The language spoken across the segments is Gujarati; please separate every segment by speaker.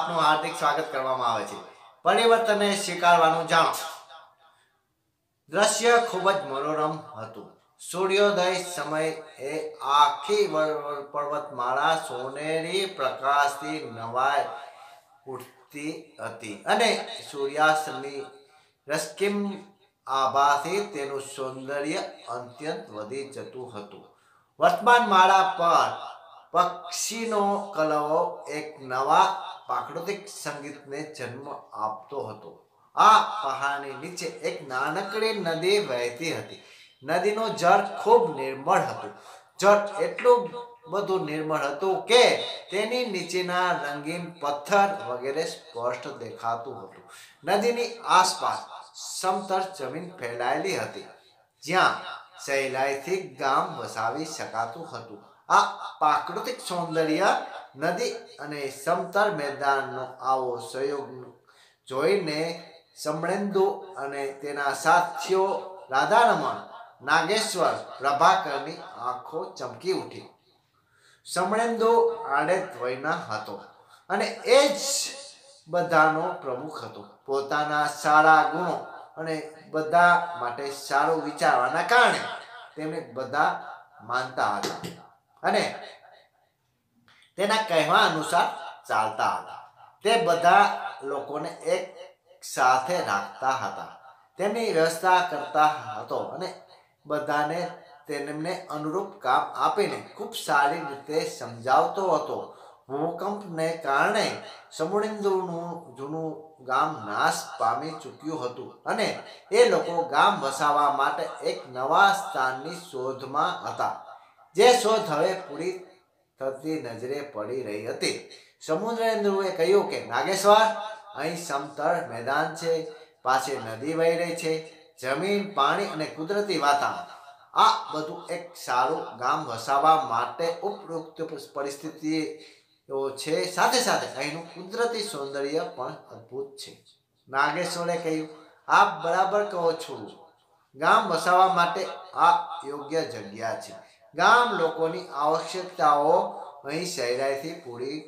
Speaker 1: આપનું હાર્દિક સ્વાગત કરવામાં આવે છે. પરિવર્તનને સ્વીકારવાનું જાણો. દ્રશ્ય ખૂબ જ મનોરમ હતું. સૂર્યોદય સમયે આખી પર્વતમાળા સોનેરી પ્રકાશથી નવાઈ ઉઠતી હતી અને સૂર્યાસ્તની રસ્કિમ આભાથી તેનું સૌંદર્ય અત્યંત વધી જતું હતું. વર્તમાન માળા પર પક્ષીનો કલવો એક નવા પ્રાકૃતિક સંગીતને જન્મ આપતો હતો. આ પહાડની નીચે એક નાનકડી નદી વહેતી હતી. નદીનું જળ ખૂબ નિર્મળ હતું. જળ એટલું બધું નિર્મળ હતું કે તેની નીચેના રંગીન પથ્થર વગેરે સ્પષ્ટ દેખાતું હતું. નદીની આસપાસ સમતળ જમીન ફેલાયેલી હતી. જ્યાં સહેલાઈથી ગામ વસાવી શકાતું હતું. આ પ્રાકૃતિક સૌંદર્ય નદી અને સમતર મેદાનનો આવો સહયોગ જોઈને સમળેન્દુ અને તેના સાથીઓ રાધારમણ, નાગેશ્વર, પ્રભાકરની આંખો ચમકી ઉઠી. સમળેન્દુ આડે વયના હતો અને એ જ બધાનો પ્રમુખ હતો. પોતાના સારા ગુણો અને બધા માટે સારું વિચારવાના કારણે તેમને બધા માનતા હતા. અને તેના કહેવા અનુસાર ચાલતા હતા. તે બધા લોકોને એક સાથે રાખતા હતા. તેમની વ્યવસ્થા કરતા હતો અને બધાને તેમને અનુરૂપ કામ આપીને ખૂબ સારી રીતે સમજાવતો હતો. ભૂકંપને કારણે સમુડિંદુનું જૂનું ગામ નાશ પામી ચૂક્યું હતું અને એ લોકો ગામ વસાવા માટે એક નવા સ્થાનની શોધમાં હતા. જે શોધ હવે પૂરી થતી નજરે પડી રહી હતી. સમુદ્રેન્દ્રુએ કહ્યું કે, નાગેશ્વર, અહીં સમતળ મેદાન છે, પાસે નદી વહી રહી છે, જમીન, પાણી અને કુદરતી વાતાવરણ. આ બધું એક સારું ગામ વસાવવા માટે ઉપયુક્ત પરિસ્થિતિઓ છે. સાથે સાથે અહીંનું કુદરતી સૌંદર્ય પણ અદ્ભુત છે. નાગેશ્વરે કહ્યું, આપ બરાબર કહો છો. ગામ વસાવવા માટે આ યોગ્ય જગ્યા છે. ગામ લોકોની આવશ્યકતાઓ અહીં સહેલાઈથી પૂરી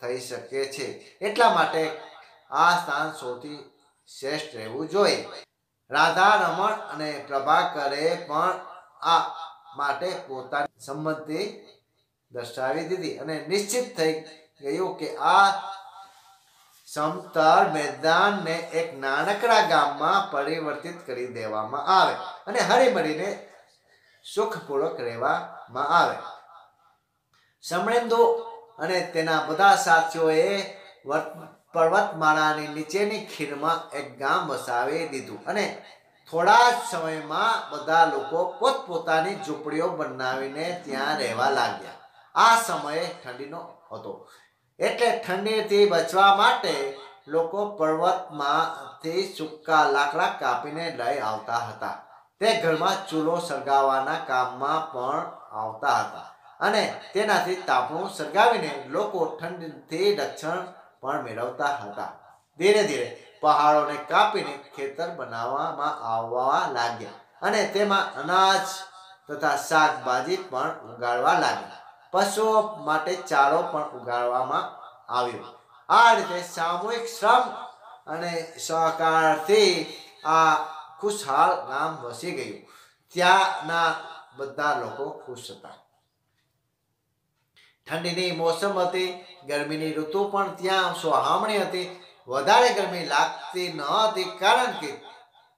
Speaker 1: થઈ શકે છે. એટલા માટે આ સ્થાન સૌથી શ્રેષ્ઠ રહેવું જોઈએ. રાધા રમણ અને પ્રભાકરે પણ આ માટે પોતાની સંમતિ દર્શાવી દીધી અને નિશ્ચિત થઈ ગયું કે આ સમતળ મેદાનને એક નાનકડા ગામમાં પરિવર્તિત કરી દેવામાં આવે અને હળીમળીને સુખપૂર્વક રહેવામાં આવે. સમળેન્દુ અને તેના બધા સાથીઓએ પર્વતમાળાની નીચેની ખીરમાં એક ગામ વસાવી દીધું અને થોડા જ સમયમાં બધા લોકો પોતપોતાની ઝૂંપડીઓ બનાવીને ત્યાં રહેવા લાગ્યા. આ સમયે ઠંડીનો હતો. એટલે ઠંડીથી બચવા માટે લોકો પર્વતમાંથી સૂકા લાકડા કાપીને લઈ આવતા હતા. તે ઘરમાં ચૂલો સળગાવવાના કામમાં પણ આવતા હતા અને તેનાથી તાપણું સળગાવીને લોકો ઠંડીથી રક્ષણ પણ મેળવતા હતા. ધીરે ધીરે પહાડોને કાપીને ખેતર બનાવવામાં આવવા લાગ્યા અને તેમાં અનાજ તથા શાકભાજી પણ ઉગાડવા લાગ્યા. પશુઓ માટે ચારો પણ ઉગાડવામાં આવ્યો. આ રીતે સામૂહિક શ્રમ અને સહકારથી આ ખુશહાલ ગામ વસી ગયું. ત્યાંના બધા લોકો ખુશ હતા. ઠંડીની મોસમ હતી, ગરમીની ઋતુ પણ ત્યાં સોહામણી હતી. વધારે ગરમી લાગતી ન હતી કારણ કે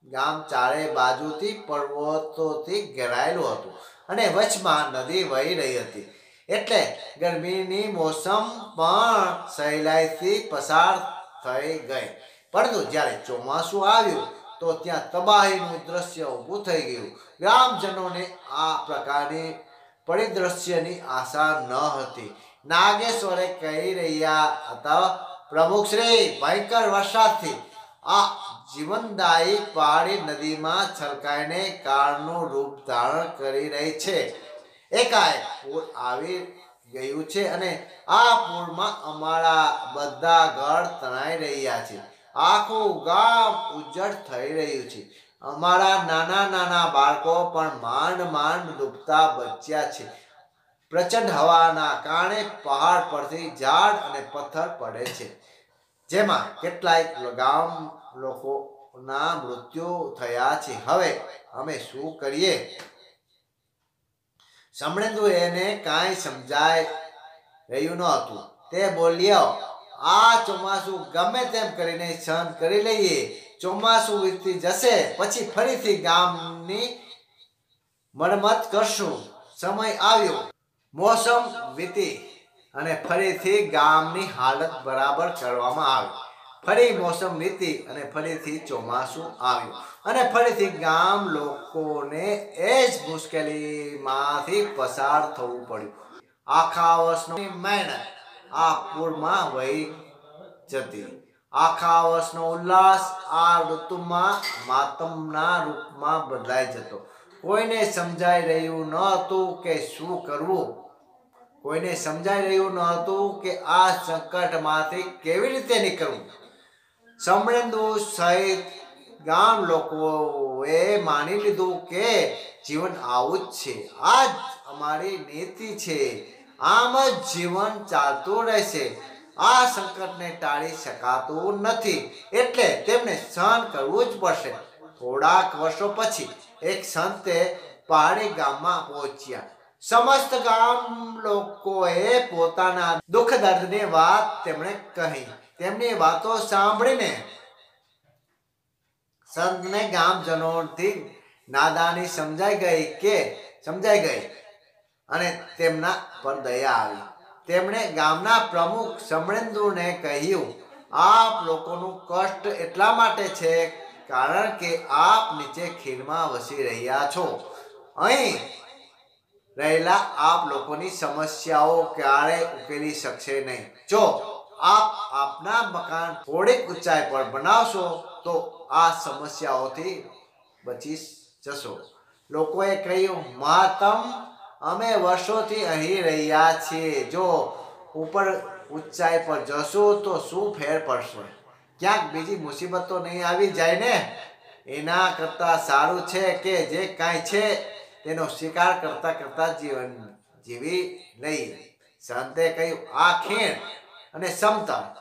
Speaker 1: ગામ ચારે બાજુથી પર્વતોથી ઘેરાયેલું હતું અને વચમાં નદી વહી રહી હતી. એટલે ગરમીની મોસમ પણ સહેલાઈથી પસાર થઈ ગઈ. પરંતુ જ્યારે ચોમાસું આવ્યું તો ત્યાં તબાહીનું દ્રશ્ય ઊભું થઈ ગયું. ગ્રામજનોને આ પ્રકારની પરિદ્રશ્યની આશા ન હતી. નાગેશ્વરે કહી રહ્યા હતા, પ્રમુખ શ્રી, ભયંકર વરસાદથી આ જીવનદાયી પહાડી નદીમાં છલકાઈને કાળનું રૂપ ધારણ કરી રહી છે. એકાએક પૂર આવી ગયું છે અને આ પૂરમાં અમારા બધા ઘર તણાઈ રહ્યા છે. આખું ગામ ઉજ્જડ થઈ રહ્યું છે. અમારા નાના નાના બાળકો પણ માંડ માંડ ડૂબતા બચ્યા છે. પ્રચંડ હવાના કારણે પહાડ પરથી ઝાડ અને પથ્થર પડે છે. જેમાં કેટલાય ગામ લોકોના મૃત્યુ થયા છે. હવે અમે શું કરીએ? સમળેન્દુ એને કાંઈ સમજાય રહ્યું ન હતું. તે બોલ્યો આ ચોમાસું ગમે તેમ કરીને સહન કરી લઈએ. ચોમાસું વીતી જશે, પછી ફરીથી ગામની મરમત કરશું. સમય આવ્યો. મોસમ વીતી અને ફરીથી ગામની હાલત બરાબર કરવામાં આવી. ફરી મોસમ વીતી અને ફરીથી ચોમાસું આવ્યું. અને ફરીથી ગામ લોકોને એ જ મુશ્કેલીમાંથી પસાર થવું પડ્યું. આખા વર્ષની મહેનત આ પૂરમાં વહી જતી. આખા વર્ષનો ઉલ્લાસ આ ઋતુમાં માતમના રૂપમાં બદલાઈ જતો. કોઈને સમજાઈ રહ્યું ન હતું કે શું કરવું. કોઈને સમજાઈ રહ્યું ન હતું કે આ સંકટમાંથી કેવી રીતે નીકળવું. સમળેન્દુ સહિત ગામ લોકોએ માની લીધું કે જીવન આવું જ છે. આ જ અમારી નીતિ છે. આમ જ જીવન ચાલતું રહેશે. આ સંકટને ટાળી શકાતું નથી. એટલે તેમને સહન કરવું જ પડશે. થોડાક વર્ષો પછી એક સંતે પહાડી ગામમાં પહોંચ્યા. સમસ્ત ગામ લોકોએ પોતાના દુઃખ દર્દની વાત તેમણે કહી. તેમની વાતો સાંભળીને સંતને ગામજનોથી નાદાની સમજાઈ ગઈ કે, સમજાઈ ગઈ. અને તેમના પર દયા આવી. તેમણે ગામના પ્રમુખ સમળેન્દુને કહ્યું, આપ લોકોનું કષ્ટ એટલા માટે છે કારણ કે આપ નીચે ખીરમાં વસી રહ્યા છો. અહીં રહેલા આપ લોકોની સમસ્યાઓ ક્યારે ઉકેલી શકશે નહીં. જો આપ આપના મકાન થોડીક ઊંચાઈ પર બનાવશો, તો આ સમસ્યાઓથી બચી જશો. લોકોએ કહ્યું, મહાત્મ અમે વર્ષોથી અહીં રહ્યા છીએ. જો ઉપર ઊંચાઈ પર જશું તો શું ફેર પડશે? ક્યાંક બીજી મુસીબતો નહીં આવી જાય ને? એના કરતાં સારું છે કે જે કાંઈ છે તેનો શિકાર કરતા કરતાં જીવન જીવી લઈએ સંતે કહ્યું, આ ખીણ અને સમતા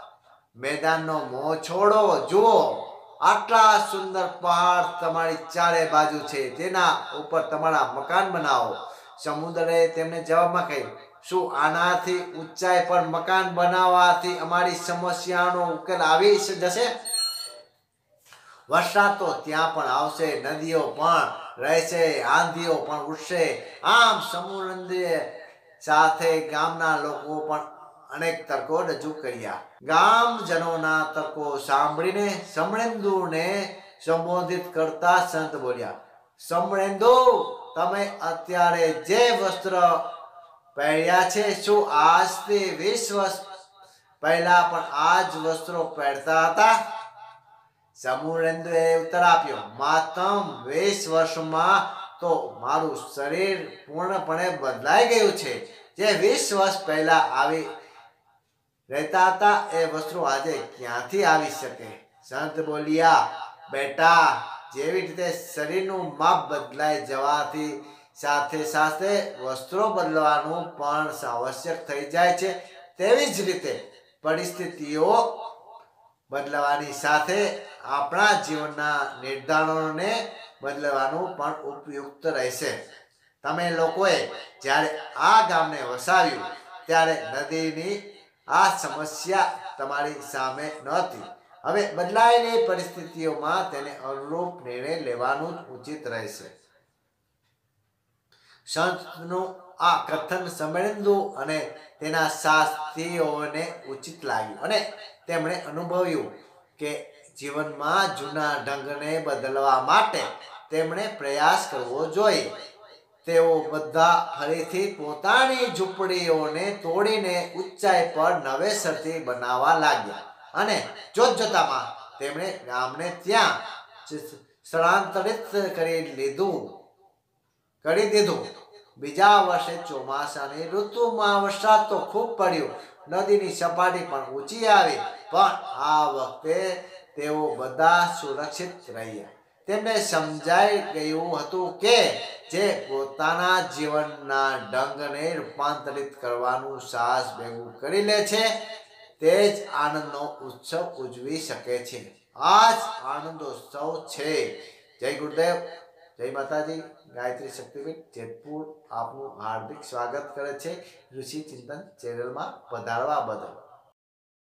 Speaker 1: મેદાનનો મોહ છોડો. જુઓ, આટલા સુંદર પહાડ તમારી ચારે બાજુ છે. તેના ઉપર તમારા મકાન બનાવો. સમુદ્રએ તેમને જવાબમાં કહ્યું, શું આનાથી ઊંચાઈ પર મકાન બનાવવાથી અમારી સમસ્યાનો ઉકેલ આવી જશે? વરસાદ તો ત્યાં પણ આવશે, નદીઓ પણ રહેશે, આંધીઓ પણ ઉઠશે આમ સમુદ્ર સાથે ગામના લોકો પણ અનેક તર્કો રજૂ કર્યા. ગામજનોના તર્કો સાંભળીને સમળેન્દુને સંબોધિત કરતા સંત બોલ્યા સમળેન્દુ તમે અત્યારે જે વસ્ત્ર પહેર્યા છે, શું આજથી વીસ? વર્ષ પહેલા પણ આ જ વસ્ત્રો પહેરતા હતા? સમુરેન્દ્રએ ઉત્તર આપ્યો, માતમ વીસ વર્ષમાં તો મારું શરીર પૂર્ણપણે બદલાઈ ગયું છે. જે વીસ વર્ષ પહેલા આવી રહેતા હતા, એ વસ્ત્રો આજે ક્યાંથી આવી શકે? સંત બોલ્યા, બેટા જેવી રીતે શરીરનું માપ બદલાઈ જવાથી સાથે સાથે વસ્ત્રો બદલવાનું પણ આવશ્યક થઈ જાય છે. તેવી જ રીતે પરિસ્થિતિઓ બદલવાની સાથે આપણા જીવનના નિર્ધારણોને બદલવાનું પણ ઉપયુક્ત રહેશે. તમે લોકોએ જ્યારે આ ગામને વસાવ્યું, ત્યારે નદીની આ સમસ્યા તમારી સામે નહોતી. હવે બદલાયેલી પરિસ્થિતિઓમાં તેને અનુરૂપ નિર્ણય લેવાનું ઉચિત રહેશે. સંતનું આ કથન સંમેળંદુ અને તેના શાસ્ત્રીઓને ઉચિત લાગ્યું અને તેમણે અનુભવ્યું કે જીવનમાં જૂના ઢંગને બદલવા માટે તેમણે પ્રયાસ કરવો જોઈએ. તેઓ બધા ફરીથી પોતાની ઝૂંપડીઓને તોડીને ઊંચાઈ પર નવેસરથી બનાવવા લાગ્યા. અને જોત જોતામાં તેમણે રામને ત્યાં સ્થળાંતરિત કરી લીધું. કરી દીધું. બીજા વર્ષે ચોમાસાની ઋતુમાં વરસાદ તો ખૂબ પડ્યો. નદીની સપાટી પણ ઊંચી આવી, પણ આ વખતે તેઓ બધા સુરક્ષિત રહ્યા. તેમને સમજાઈ ગયું હતું કે જે પોતાના જીવનના ઢંગને રૂપાંતરિત કરવાનું સાહસ ભેગું કરી લે છે તે જ આનંદનો ઉત્સવ ઉજવી શકે છે. આ જ આનંદોત્સવ છે. જય ગુરુદેવ. જય માતાજી. ગાયત્રી શક્તિપીઠ જેતપુર આપનું હાર્દિક સ્વાગત કરે છે. ઋષિ ચિંતન ચેનલમાં પધારવા બદલ.